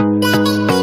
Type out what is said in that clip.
Daddy.